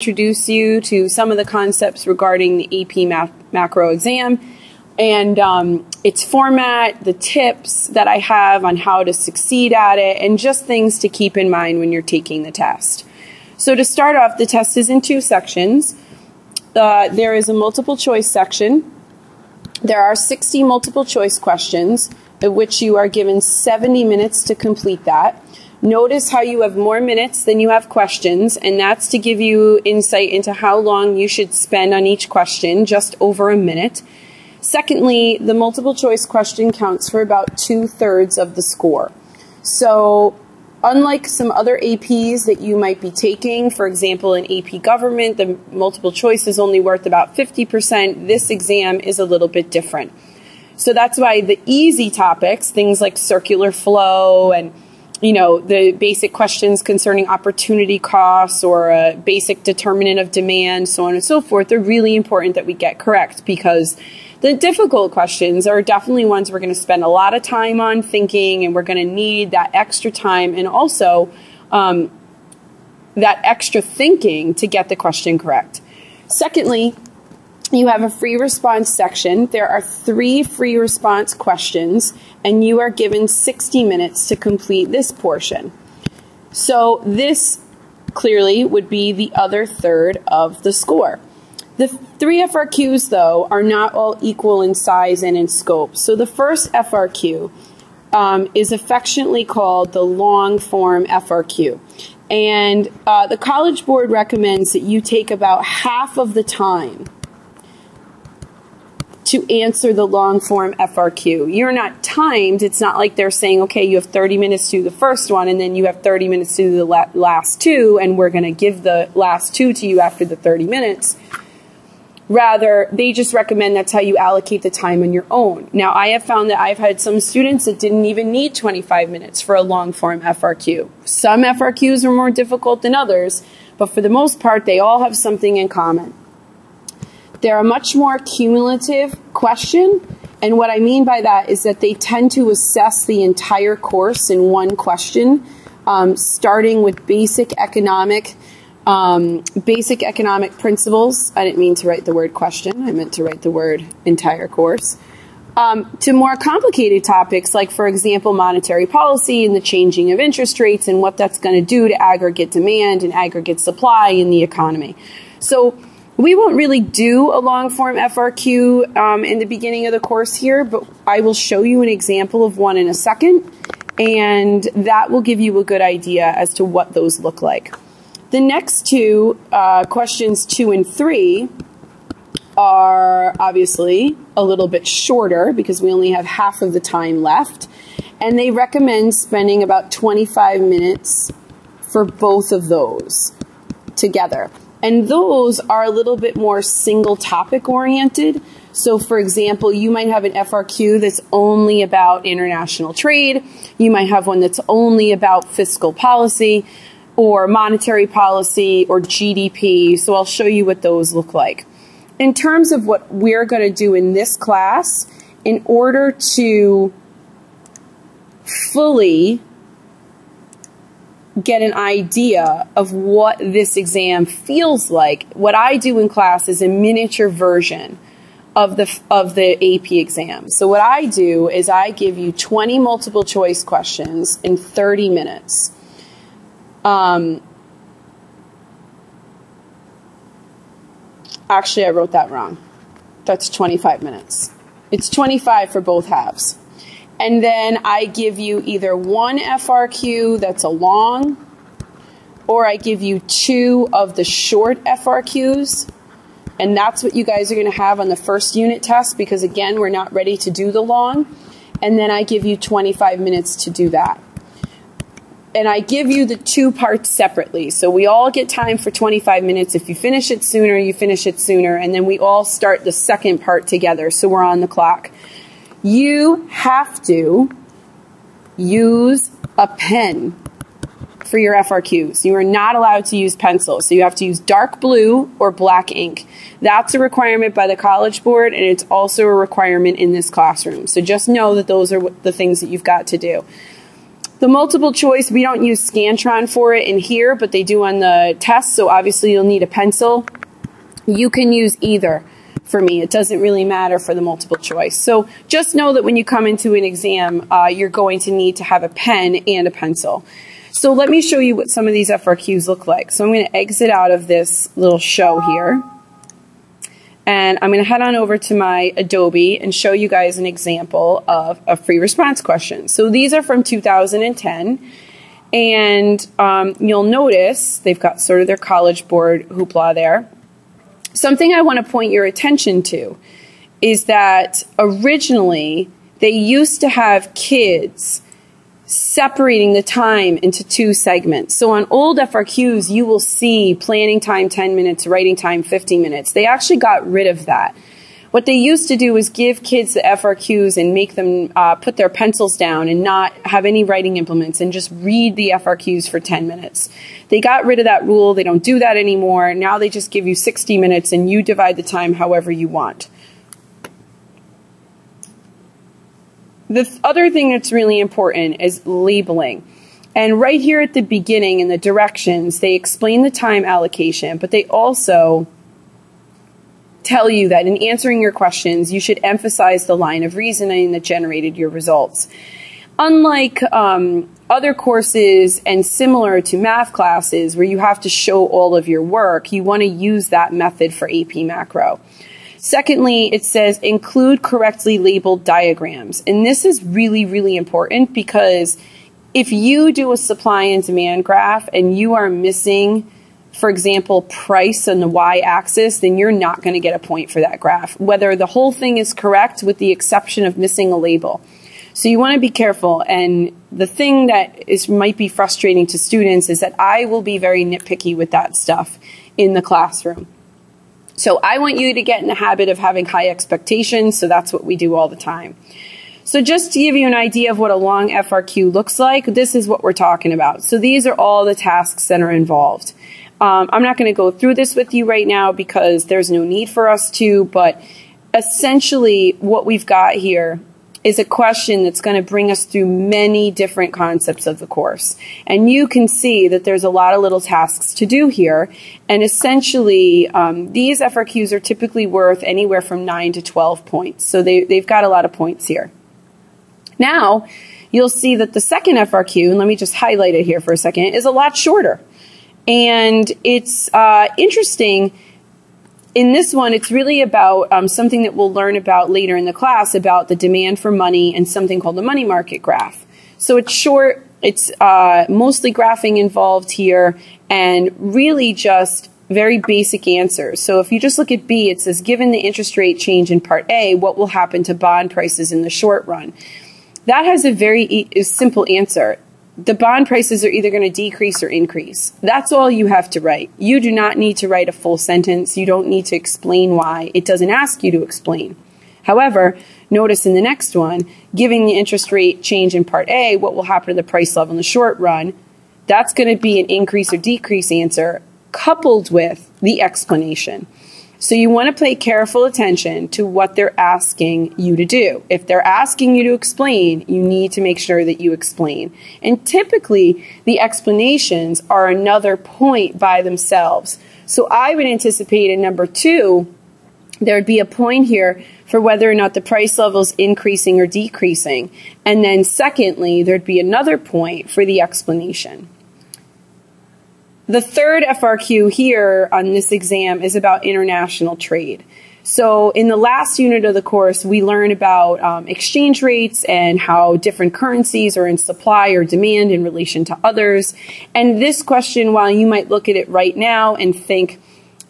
introduce you to some of the concepts regarding the AP math, macro exam and um, its format, the tips that I have on how to succeed at it, and just things to keep in mind when you're taking the test. So, to start off, the test is in two sections. Uh, there is a multiple choice section. There are 60 multiple choice questions, of which you are given 70 minutes to complete that. Notice how you have more minutes than you have questions, and that's to give you insight into how long you should spend on each question, just over a minute. Secondly, the multiple choice question counts for about two thirds of the score. So, unlike some other APs that you might be taking, for example, in AP government, the multiple choice is only worth about 50%. This exam is a little bit different. So, that's why the easy topics, things like circular flow and you know, the basic questions concerning opportunity costs or a basic determinant of demand, so on and so forth, are really important that we get correct because the difficult questions are definitely ones we're going to spend a lot of time on thinking and we're going to need that extra time and also um, that extra thinking to get the question correct. Secondly, you have a free response section. There are three free response questions, and you are given 60 minutes to complete this portion. So, this clearly would be the other third of the score. The three FRQs, though, are not all equal in size and in scope. So, the first FRQ um, is affectionately called the long form FRQ. And uh, the College Board recommends that you take about half of the time to answer the long form FRQ. You're not timed. It's not like they're saying, okay, you have 30 minutes to the first one and then you have 30 minutes to the la last two, and we're going to give the last two to you after the 30 minutes. Rather, they just recommend that's how you allocate the time on your own. Now, I have found that I've had some students that didn't even need 25 minutes for a long form FRQ. Some FRQs are more difficult than others, but for the most part, they all have something in common. They're a much more cumulative question. And what I mean by that is that they tend to assess the entire course in one question, um, starting with basic economic, um, basic economic principles. I didn't mean to write the word question. I meant to write the word entire course. Um, to more complicated topics like, for example, monetary policy and the changing of interest rates and what that's going to do to aggregate demand and aggregate supply in the economy. So we won't really do a long form FRQ um, in the beginning of the course here, but I will show you an example of one in a second, and that will give you a good idea as to what those look like. The next two, uh, questions two and three, are obviously a little bit shorter because we only have half of the time left, and they recommend spending about 25 minutes for both of those together. And those are a little bit more single topic oriented. So, for example, you might have an FRQ that's only about international trade. You might have one that's only about fiscal policy or monetary policy or GDP. So, I'll show you what those look like. In terms of what we're going to do in this class, in order to fully get an idea of what this exam feels like, what I do in class is a miniature version of the of the AP exam. So what I do is I give you 20 multiple choice questions in 30 minutes. Um, actually, I wrote that wrong. That's 25 minutes. It's 25 for both halves. And then I give you either one FRQ that's a long, or I give you two of the short FRQs. And that's what you guys are going to have on the first unit test because, again, we're not ready to do the long. And then I give you 25 minutes to do that. And I give you the two parts separately. So we all get time for 25 minutes. If you finish it sooner, you finish it sooner. And then we all start the second part together. So we're on the clock you have to use a pen for your FRQs. You are not allowed to use pencils. So you have to use dark blue or black ink. That's a requirement by the College Board, and it's also a requirement in this classroom. So just know that those are the things that you've got to do. The multiple choice, we don't use Scantron for it in here, but they do on the test, so obviously you'll need a pencil. You can use either for me. It doesn't really matter for the multiple choice. So just know that when you come into an exam, uh, you're going to need to have a pen and a pencil. So let me show you what some of these FRQs look like. So I'm going to exit out of this little show here. And I'm going to head on over to my Adobe and show you guys an example of a free response question. So these are from 2010. And um, you'll notice they've got sort of their College Board hoopla there. Something I want to point your attention to is that originally they used to have kids separating the time into two segments. So on old FRQs, you will see planning time 10 minutes, writing time 50 minutes. They actually got rid of that. What they used to do was give kids the FRQs and make them uh, put their pencils down and not have any writing implements and just read the FRQs for 10 minutes. They got rid of that rule. They don't do that anymore. Now they just give you 60 minutes and you divide the time however you want. The other thing that's really important is labeling. And right here at the beginning in the directions, they explain the time allocation, but they also tell you that in answering your questions, you should emphasize the line of reasoning that generated your results. Unlike um, other courses and similar to math classes where you have to show all of your work, you want to use that method for AP Macro. Secondly, it says include correctly labeled diagrams. And this is really, really important because if you do a supply and demand graph and you are missing, for example, price on the y axis, then you're not going to get a point for that graph, whether the whole thing is correct with the exception of missing a label. So you want to be careful. And the thing that is might be frustrating to students is that I will be very nitpicky with that stuff in the classroom. So I want you to get in the habit of having high expectations. So that's what we do all the time. So just to give you an idea of what a long FRQ looks like, this is what we're talking about. So these are all the tasks that are involved. Um, I'm not going to go through this with you right now because there's no need for us to, but essentially what we've got here is a question that's going to bring us through many different concepts of the course. And you can see that there's a lot of little tasks to do here. And essentially, um, these FRQs are typically worth anywhere from 9 to 12 points. So they, they've got a lot of points here. Now, you'll see that the second FRQ, and let me just highlight it here for a second, is a lot shorter. And it's uh, interesting in this one, it's really about um, something that we'll learn about later in the class about the demand for money and something called the money market graph. So it's short, it's uh, mostly graphing involved here, and really just very basic answers. So if you just look at B, it says, given the interest rate change in part A, what will happen to bond prices in the short run? That has a very e simple answer the bond prices are either going to decrease or increase. That's all you have to write. You do not need to write a full sentence. You don't need to explain why. It doesn't ask you to explain. However, notice in the next one, giving the interest rate change in part A, what will happen to the price level in the short run? That's going to be an increase or decrease answer coupled with the explanation. So you want to pay careful attention to what they're asking you to do. If they're asking you to explain, you need to make sure that you explain. And typically, the explanations are another point by themselves. So I would anticipate in number two, there'd be a point here for whether or not the price level is increasing or decreasing. And then secondly, there'd be another point for the explanation. The third FRQ here on this exam is about international trade. So in the last unit of the course, we learn about um, exchange rates and how different currencies are in supply or demand in relation to others. And this question, while you might look at it right now and think,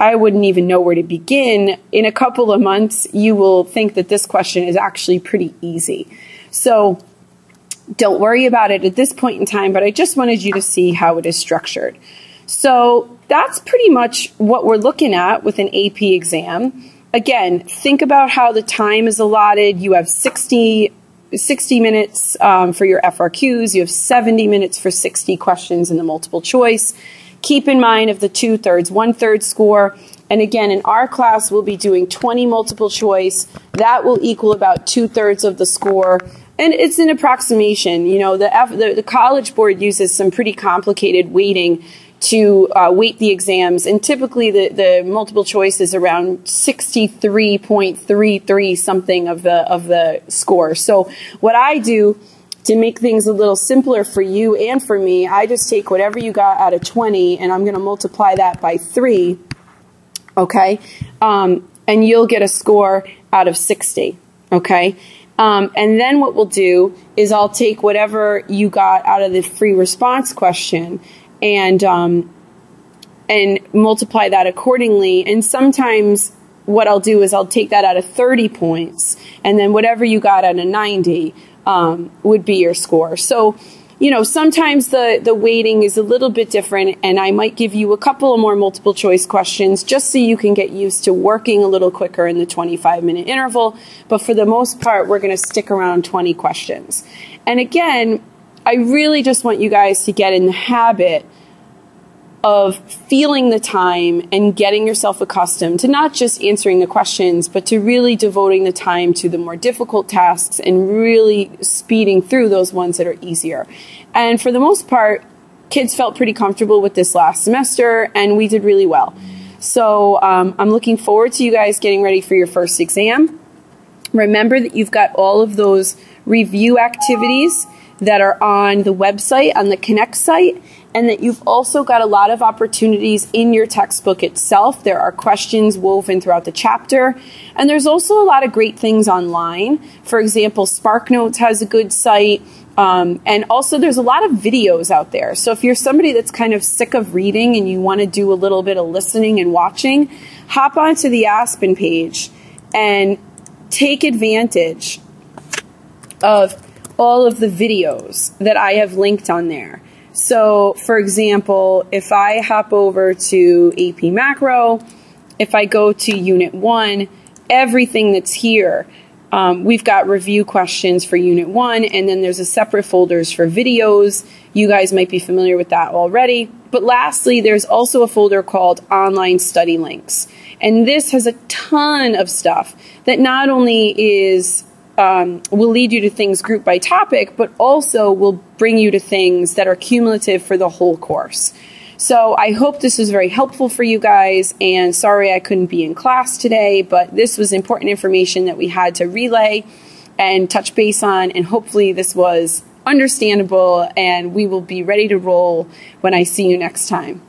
I wouldn't even know where to begin, in a couple of months, you will think that this question is actually pretty easy. So don't worry about it at this point in time, but I just wanted you to see how it is structured. So that's pretty much what we're looking at with an AP exam. Again, think about how the time is allotted. You have 60, 60 minutes um, for your FRQs. You have 70 minutes for 60 questions in the multiple choice. keep in mind of the two thirds, one third score. And again, in our class, we'll be doing 20 multiple choice. That will equal about two thirds of the score. And it's an approximation. You know, the, the, the college board uses some pretty complicated weighting to uh, weight the exams, and typically the, the multiple choice is around 63.33 something of the of the score. So what I do to make things a little simpler for you and for me, I just take whatever you got out of 20 and I'm going to multiply that by 3, okay? Um, and you'll get a score out of 60, okay? Um, and then what we'll do is I'll take whatever you got out of the free response question and um, and multiply that accordingly. And sometimes what I'll do is I'll take that out of 30 points, and then whatever you got out of 90 um, would be your score. So, you know, sometimes the, the weighting is a little bit different, and I might give you a couple of more multiple choice questions just so you can get used to working a little quicker in the 25 minute interval. But for the most part, we're going to stick around 20 questions. And again, I really just want you guys to get in the habit of feeling the time and getting yourself accustomed to not just answering the questions, but to really devoting the time to the more difficult tasks and really speeding through those ones that are easier. And for the most part, kids felt pretty comfortable with this last semester and we did really well. So um, I'm looking forward to you guys getting ready for your first exam. Remember that you've got all of those review activities that are on the website, on the Connect site, and that you've also got a lot of opportunities in your textbook itself. There are questions woven throughout the chapter, and there's also a lot of great things online. For example, SparkNotes has a good site. Um, and also, there's a lot of videos out there. So, if you're somebody that's kind of sick of reading and you want to do a little bit of listening and watching, hop onto the Aspen page and take advantage of all of the videos that I have linked on there. So, for example, if I hop over to AP Macro, if I go to Unit 1, everything that's here, um, we've got review questions for Unit 1, and then there's a separate folders for videos. You guys might be familiar with that already. But lastly, there's also a folder called Online Study Links. And this has a ton of stuff that not only is um, will lead you to things group by topic, but also will bring you to things that are cumulative for the whole course. So I hope this was very helpful for you guys. And sorry I couldn't be in class today, but this was important information that we had to relay and touch base on. And hopefully this was understandable and we will be ready to roll when I see you next time.